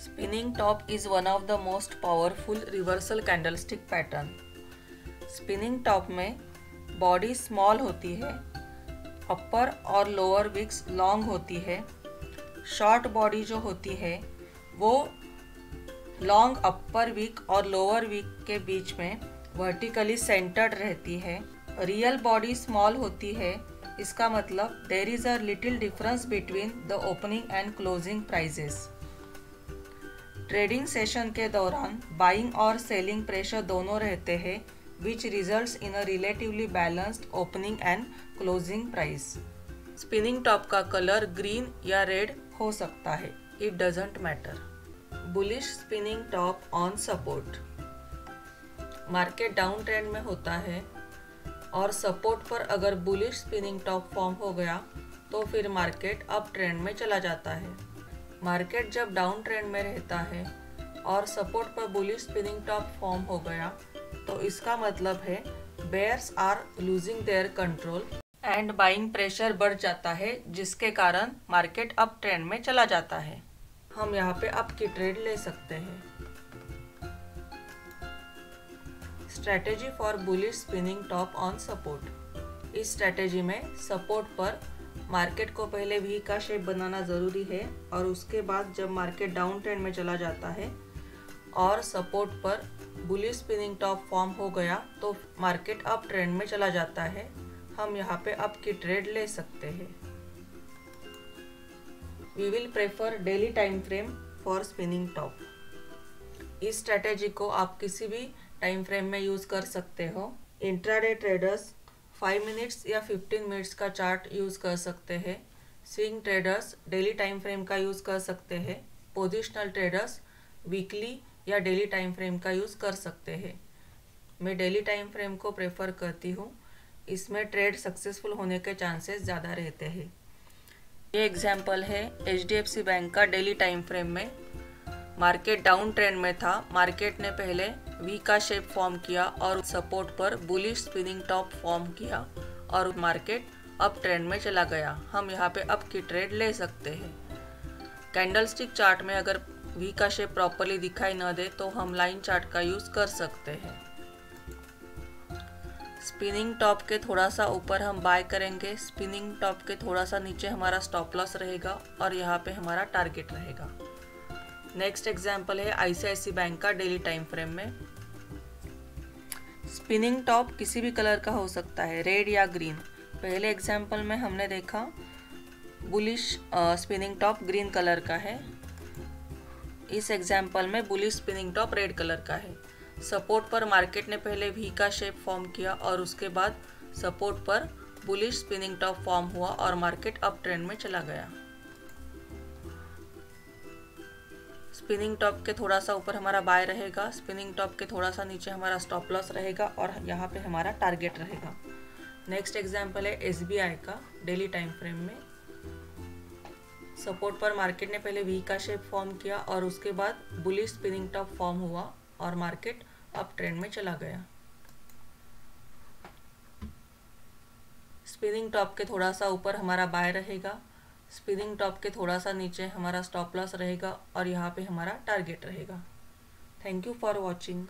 Spinning top is one of the most powerful reversal candlestick pattern. Spinning top में body small होती है अपर और lower Vicks long होती है। शॉर्ट बॉडी जो होती है, वो लॉन्ग अपर विक और लोअर विक के बीच में वर्टिकली सेंटर्ड रहती है। रियल बॉडी स्मॉल होती है, इसका मतलब there is a little difference between the opening and closing prices trading session के दौरान बाइंग और सेलिंग प्रेशर दोनों रहते हैं which results in a relatively balanced opening and closing price spinning top का कलर ग्रीन या रेड हो सकता है। It doesn't matter bullish spinning top on support market down trend में होता है और सपोर्ट पर अगर बुलिश स्पिनिंग टॉप फॉर्म हो गया तो फिर मार्केट अप ट्रेंड में चला जाता है। मार्केट जब डाउन ट्रेंड में रहता है और सपोर्ट पर बुलिश स्पिनिंग टॉप फॉर्म हो गया तो इसका मतलब है bears are losing their control and buying pressure बढ़ जाता है, जिसके कारण मार्केट अप ट्रेंड में चला जाता है। हम यहाँ पे अप की ट्रेड ले सकते हैं। Strategy for bullish spinning top on support इस स्ट्रेटेजी में सपोर्ट पर मार्केट को पहले वी का शेप बनाना ज़रूरी है और उसके बाद जब मार्केट डाउन ट्रेंड में चला जाता है और सपोर्ट पर बुलिश स्पिनिंग टॉप फॉर्म हो गया तो मार्केट अप ट्रेंड में चला जाता है। हम यहाँ पे अप की ट्रेड ले सकते हैं। We will prefer daily time frame for spinning top इस स्ट्रेटेजी को आप किसी भी टाइम फ्रेम में यूज़ कर सकते हो। इंट्राडे ट्रेडर्स फाइव मिनट्स या फिफ्टीन मिनट्स का चार्ट यूज़ कर सकते हैं। Swing traders daily time frame का यूज़ कर सकते हैं। पोजिशनल ट्रेडर्स वीकली या डेली टाइम फ्रेम का यूज़ कर सकते हैं। मैं डेली टाइम फ्रेम को प्रेफर करती हूँ। इसमें ट्रेड सक्सेसफुल होने के चांसेस ज़्यादा रहते हैं। ये एग्ज़ाम्पल है एच बैंक का डेली टाइम फ्रेम में। मार्केट डाउन ट्रेंड में था। मार्केट ने पहले वी का शेप फॉर्म किया और सपोर्ट पर बुलिश स्पिनिंग टॉप फॉर्म किया और मार्केट अप ट्रेंड में चला गया। हम यहाँ पे अप की ट्रेड ले सकते हैं। कैंडल स्टिक चार्ट में अगर वी का शेप प्रॉपरली दिखाई न दे तो हम लाइन चार्ट का यूज़ कर सकते हैं। स्पिनिंग टॉप के थोड़ा सा ऊपर हम बाय करेंगे। स्पिनिंग टॉप के थोड़ा सा नीचे हमारा स्टॉप लॉस रहेगा और यहाँ पे हमारा टारगेट रहेगा। नेक्स्ट एग्ज़ाम्पल है आईसीआईसी बैंक का डेली टाइम फ्रेम में। स्पिनिंग टॉप किसी भी कलर का हो सकता है रेड या ग्रीन पहले एग्ज़ाम्पल में हमने देखा bullish spinning top green colour का है. इस एग्ज़ाम्पल में bullish spinning top red colour का है. सपोर्ट पर मार्केट ने पहले वी का शेप फॉर्म किया और उसके बाद सपोर्ट पर बुलिश स्पिनिंग टॉप फॉर्म हुआ और मार्केट अप ट्रेंड में चला गया. स्पिनिंग टॉप के थोड़ा सा ऊपर हमारा बाय रहेगा, स्पिनिंग टॉप के थोड़ा सा नीचे हमारा स्टॉप लॉस रहेगा और यहाँ पे हमारा टारगेट रहेगा। नेक्स्ट एग्ज़ाम्पल है एसबीआई का, डेली टाइम फ्रेम में। सपोर्ट पर मार्केट ने पहले वी का शेप फॉर्म किया और उसके बाद बुली स्पिनिंग टॉप फॉर्म हुआ और मार्केट अप ट्रेंड में चला गया। स्पिनिंग टॉप के थोड़ा सा ऊपर हमारा बाय रहेगा स्पिनिंग टॉप के थोड़ा सा नीचे हमारा स्टॉप लॉस रहेगा और यहाँ पे हमारा टारगेट रहेगा। Thank you for watching.